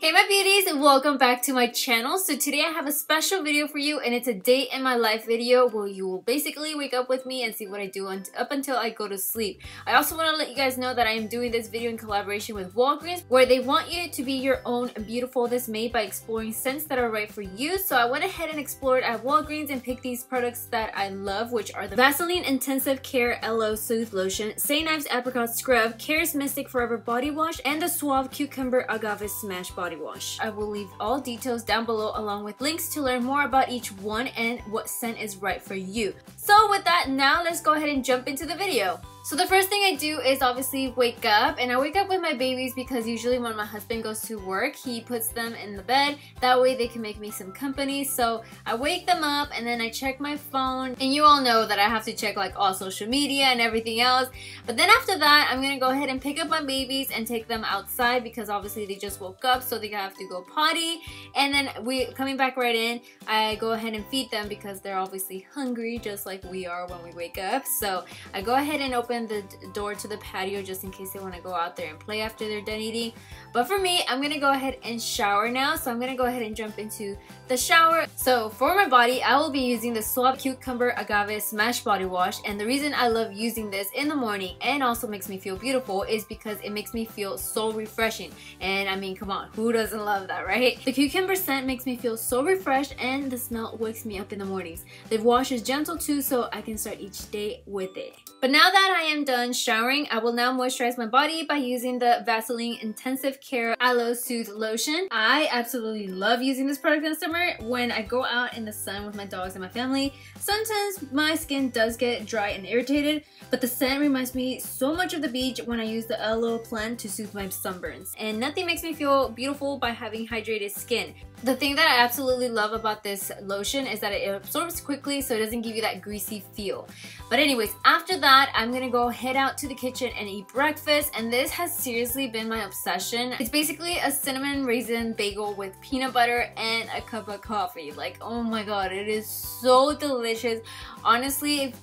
Hey my beauties and welcome back to my channel. So today I have a special video for you and it's a day in my life video where you will basically wake up with me and see what I do up until I go to sleep. I also want to let you guys know that I am doing this video in collaboration with Walgreens where they want you to be your own beautiful this made by exploring scents that are right for you. So I went ahead and explored at Walgreens and picked these products that I love which are the Vaseline Intensive Care Aloe Soothe Lotion, St. Ives Apricot Scrub, Caress Forever Body Wash, and the Suave Cucumber Agave Smash Body body wash. I will leave all details down below along with links to learn more about each one and what scent is right for you. So with that, now let's go ahead and jump into the video. So the first thing I do is obviously wake up and I wake up with my babies because usually when my husband goes to work he puts them in the bed. That way they can make me some company. So I wake them up and then I check my phone. And you all know that I have to check like all social media and everything else. But then after that I'm gonna go ahead and pick up my babies and take them outside because obviously they just woke up so they have to go potty. And then we coming back right in I go ahead and feed them because they're obviously hungry just like we are when we wake up so I go ahead and open the door to the patio just in case they want to go out there and play after they're done eating. But for me, I'm going to go ahead and shower now. So I'm going to go ahead and jump into the shower. So for my body, I will be using the Suave Cucumber Agave Smash Body Wash. And the reason I love using this in the morning and also makes me feel beautiful is because it makes me feel so refreshing. And I mean, come on, who doesn't love that, right? The cucumber scent makes me feel so refreshed and the smell wakes me up in the mornings. The wash is gentle too, so I can start each day with it. But now that I am done showering, I will now moisturize my body by using the Vaseline Intensive Care Aloe Soothe Lotion. I absolutely love using this product in the summer when I go out in the sun with my dogs and my family. Sometimes my skin does get dry and irritated, but the scent reminds me so much of the beach when I use the aloe plant to soothe my sunburns. And nothing makes me feel beautiful by having hydrated skin. The thing that I absolutely love about this lotion is that it absorbs quickly so it doesn't give you that greasy feel. But anyways, after that, I'm gonna go head out to the kitchen and eat breakfast and this has seriously been my obsession. It's basically a cinnamon raisin bagel with peanut butter and a cup of coffee. Like, oh my god, it is so delicious. Honestly, if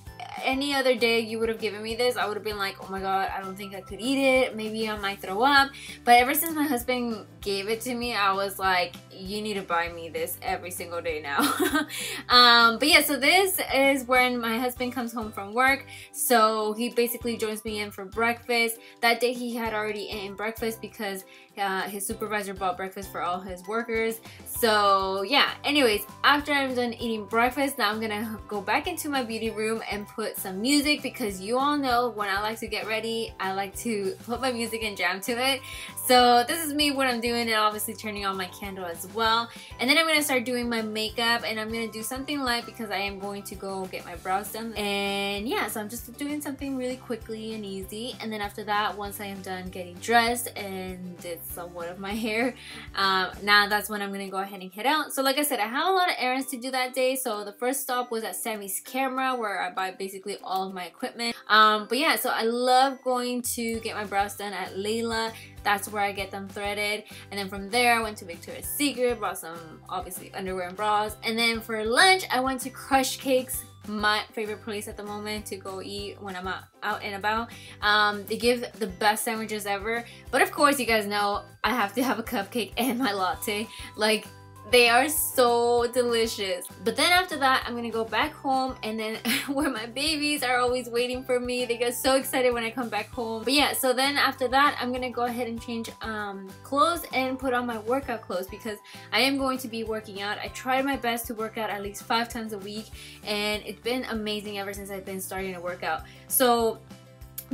any other day you would have given me this, I would have been like, oh my god, I don't think I could eat it. Maybe I might throw up. But ever since my husband gave it to me, I was like, you need to buy me this every single day now. um, but yeah, so this is when my husband comes home from work. So he basically joins me in for breakfast. That day he had already eaten breakfast because uh, his supervisor bought breakfast for all his workers. So yeah, anyways, after I'm done eating breakfast, now I'm gonna go back into my beauty room and put some music because you all know when I like to get ready, I like to put my music and jam to it. So this is me what I'm doing and obviously turning on my candle as well. And then I'm gonna start doing my makeup and I'm gonna do something light because I am going to go get my brows done. And yeah, so I'm just doing something really quickly and easy. And then after that, once I am done getting dressed and it's somewhat of my hair. Um, now that's when I'm gonna go ahead and head out. So like I said, I have a lot of errands to do that day. So the first stop was at Sammy's Camera where I buy basically all of my equipment. Um, but yeah, so I love going to get my brows done at Layla. That's where I get them threaded. And then from there, I went to Victoria's Secret, bought some obviously underwear and bras. And then for lunch, I went to Crush Cakes my favorite place at the moment to go eat when I'm out, out and about. Um, they give the best sandwiches ever. But of course, you guys know I have to have a cupcake and my latte. Like, they are so delicious. But then after that, I'm gonna go back home and then where my babies are always waiting for me. They get so excited when I come back home. But yeah, so then after that, I'm gonna go ahead and change um, clothes and put on my workout clothes because I am going to be working out. I tried my best to work out at least five times a week and it's been amazing ever since I've been starting to work out. So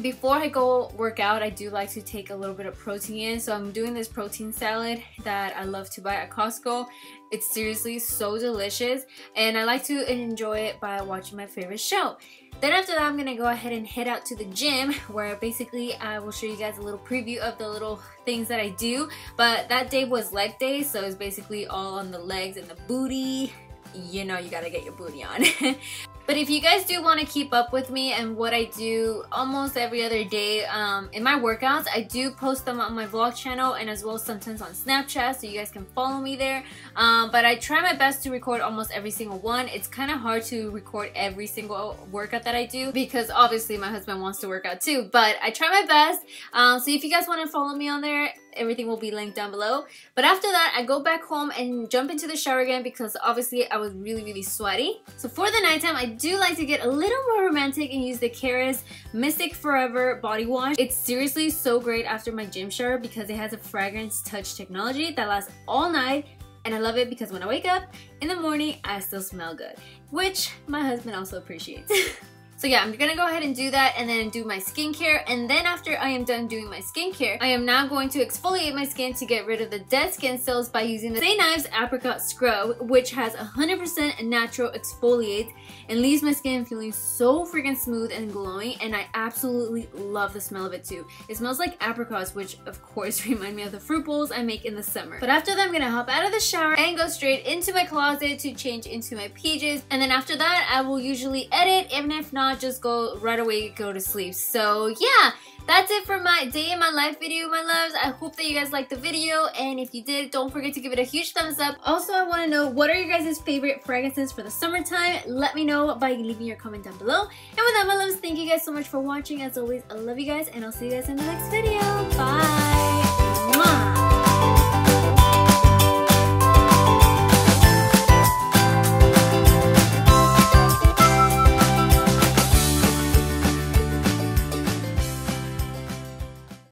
before I go work out, I do like to take a little bit of protein in. So I'm doing this protein salad that I love to buy at Costco. It's seriously so delicious and I like to enjoy it by watching my favorite show. Then after that, I'm gonna go ahead and head out to the gym where basically I will show you guys a little preview of the little things that I do. But that day was leg day, so it's basically all on the legs and the booty. You know you gotta get your booty on. But if you guys do want to keep up with me and what I do almost every other day um, in my workouts, I do post them on my vlog channel and as well sometimes on Snapchat so you guys can follow me there. Um, but I try my best to record almost every single one. It's kind of hard to record every single workout that I do because obviously my husband wants to work out too. But I try my best. Um, so if you guys want to follow me on there, everything will be linked down below. But after that, I go back home and jump into the shower again because obviously I was really, really sweaty. So for the nighttime, I do like to get a little more romantic and use the Caress Mystic Forever Body Wash. It's seriously so great after my gym shower because it has a fragrance touch technology that lasts all night and I love it because when I wake up in the morning, I still smell good, which my husband also appreciates. So yeah, I'm gonna go ahead and do that and then do my skincare. And then after I am done doing my skincare, I am now going to exfoliate my skin to get rid of the dead skin cells by using the St. Ives Apricot Scrub, which has 100% natural exfoliate and leaves my skin feeling so freaking smooth and glowing. And I absolutely love the smell of it too. It smells like apricots, which of course remind me of the fruit bowls I make in the summer. But after that, I'm gonna hop out of the shower and go straight into my closet to change into my PJs. And then after that, I will usually edit, even if not, not just go right away go to sleep. So yeah, that's it for my day in my life video, my loves. I hope that you guys liked the video, and if you did, don't forget to give it a huge thumbs up. Also, I want to know what are your guys' favorite fragrances for the summertime? Let me know by leaving your comment down below. And with that, my loves, thank you guys so much for watching. As always, I love you guys, and I'll see you guys in the next video. Bye!